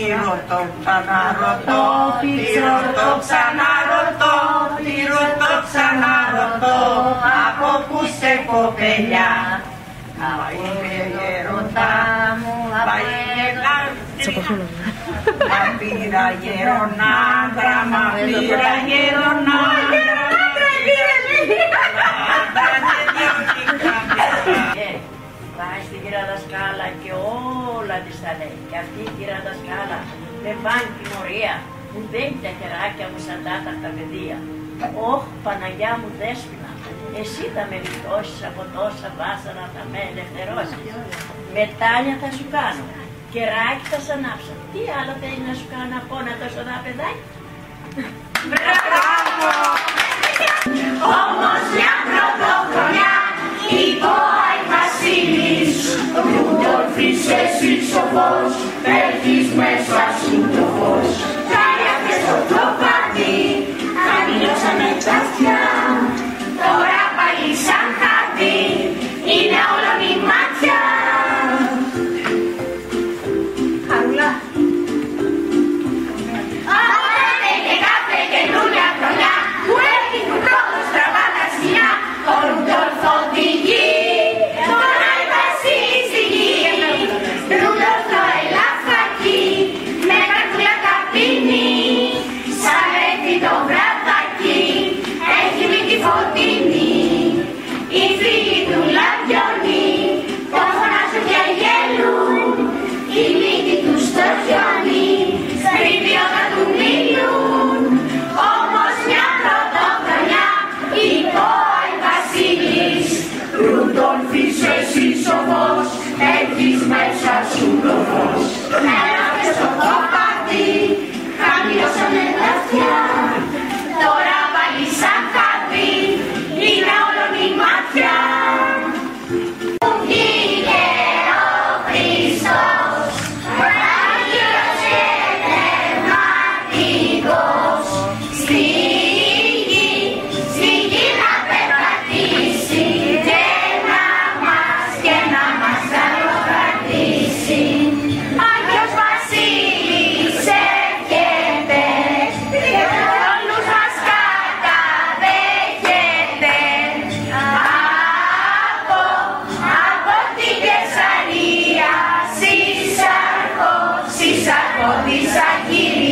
ρωτώ, ξαναρωτώ, τι ρωτώ, ξαναρωτώ, τι ρωτώ, ξαναρωτώ, από πού σε κοπελιά. Πάει γεροντά μου, πάει Μα πήρα γερονάντρα, μα πήρα γερονάντρα, Πάει στην κυρία Δασκάλα και όλα της τα λέει. Και αυτή η κυρία Δασκάλα με πάνε τιμωρία. Μου δένει τα χεράκια μου σαν τάταρτα παιδεία. Ωχ, Παναγιά μου δέσποινα, εσύ θα με λιτώσεις από τόσα βάσανα θα με ελευθερώσεις. Μετάνια θα σου κάνω, κεράκι θα σ' ανάψω. Τι άλλο θέλει να σου κάνω από να τόσο δά παιδάκι; Όμως pisze ci, co moż, Elvis mecza szukał. Here.